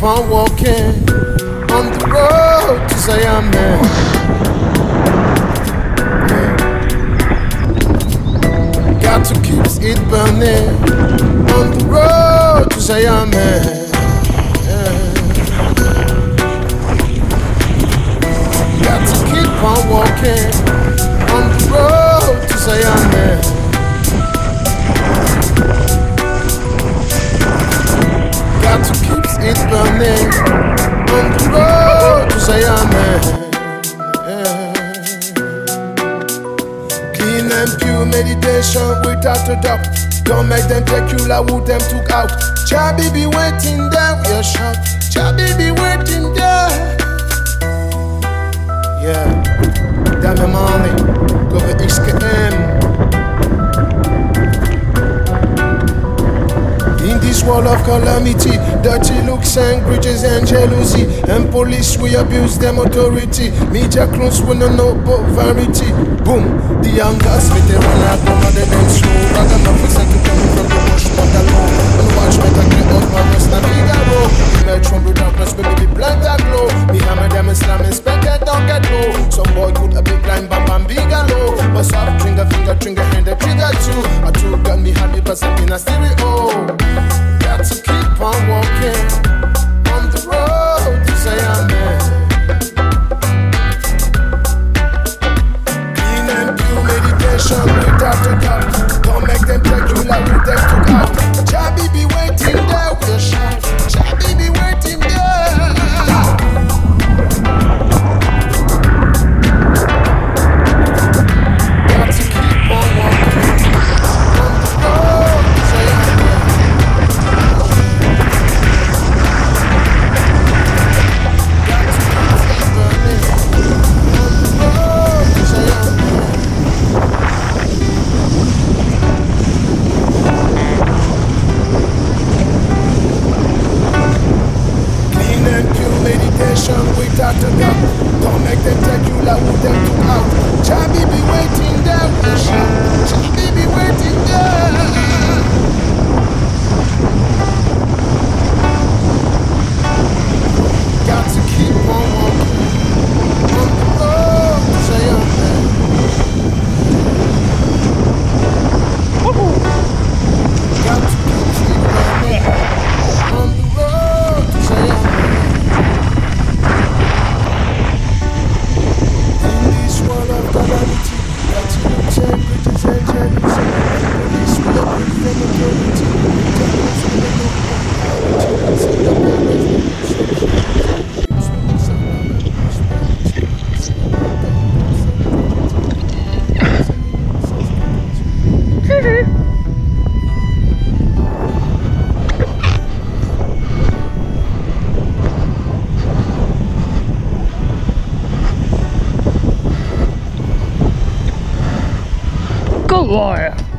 keep on walking on the road to Zion. Yeah. Got to keep it burning on the road to Zion. Yeah. Got to keep on walking on the road to Zion, meditation without a doubt. Don't make them take you like who them took out. Chabi be waiting there your shot. Chabi be waiting there. Yeah, dame mami, come XKM. This world of calamity, dirty looks and grudges and jealousy, and police we abuse them authority. Media clones we no know but vanity. Boom, the young guys with the run out from other than slow. Rather than for second coming from the bush, but alone. And watch me take out my rest and Figaro. Emerge from the darkness, me the blind that glow. Me hammer them Islam inspected, don't get low. Some boy could a big blind bam bam big and low. But soft trigger finger, trigger hand, the trigger too. I two got me happy, but something a stereo. Without a doubt. Don't make them take you like who them took out. Chabi be waiting there. Chabi be waiting there. Good lord.